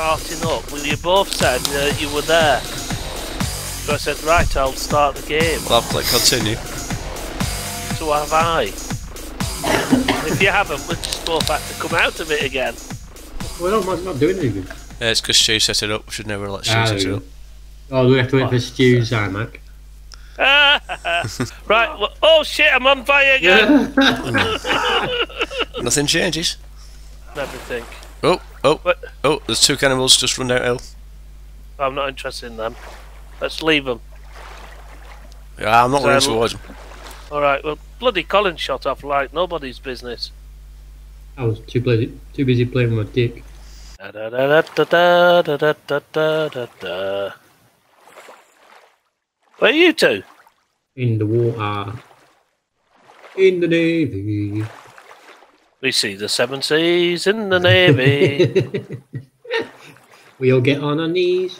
starting up. Well, you both said uh, you were there. So I said, right, I'll start the game. I'll continue. So have I. if you haven't, we'll just both have to come out of it again. Well, I'm not doing anything. Yeah, it's because Stu set it up. We should never let Stu Ah, set it up. Oh, do we have to wait for Stu's iMac? right, well, oh shit, I'm on fire again! Nothing changes. Everything. Oh, oh, What? Oh, there's two cannibals just run downhill. I'm not interested in them. Let's leave them. Yeah, I'm not So running towards them. Alright, well, bloody Colin shot off like nobody's business. I was too busy, too busy playing with my dick. Da da da da da da da da da da da. Where are you two? In the water. In the navy. We see the seven seas in the navy. we all get on our knees.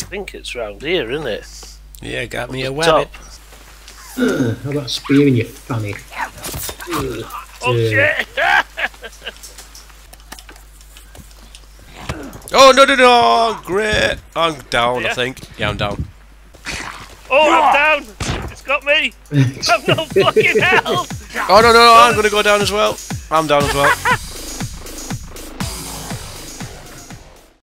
I think it's round here, isn't it? Yeah, got me a Top. wabbit. How about spearing you funny? Oh shit! Oh no no no! Great. I'm down. I think. Yeah, I'm down. oh, I'm down! It's got me! I'm no fucking hell! Oh no no! no I'm gonna go down as well. I'm down as well.